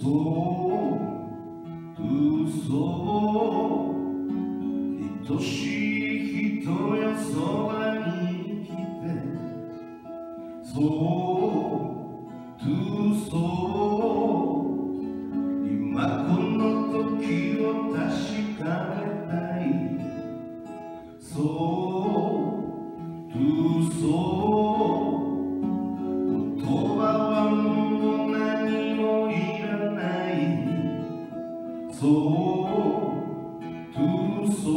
そう嘘。愛しい人よそばに来てそう嘘。今この時を確かめたい。そう。そう嘘そ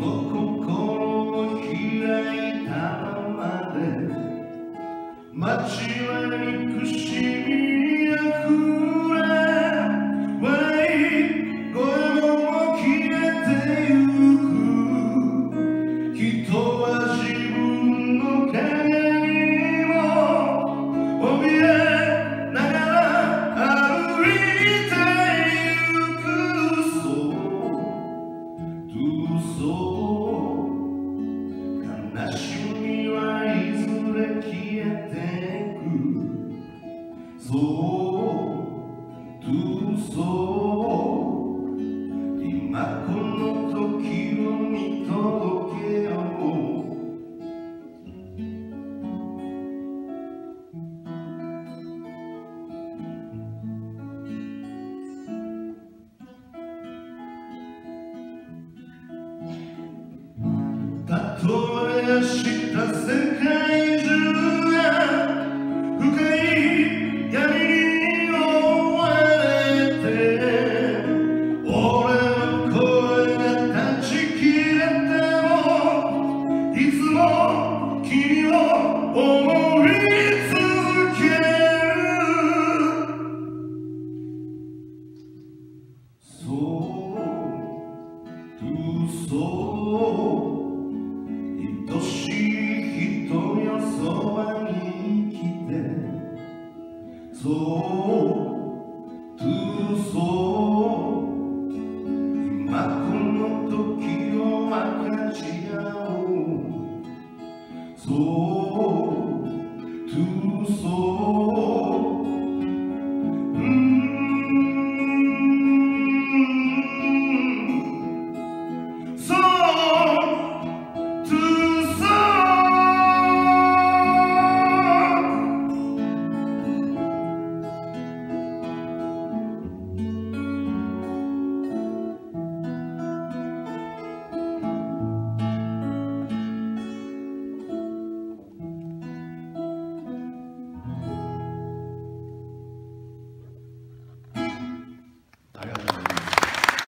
の心を今この時を見届けよう。たとえ明日世界そうとそう。今この時を分かち合おう。そう。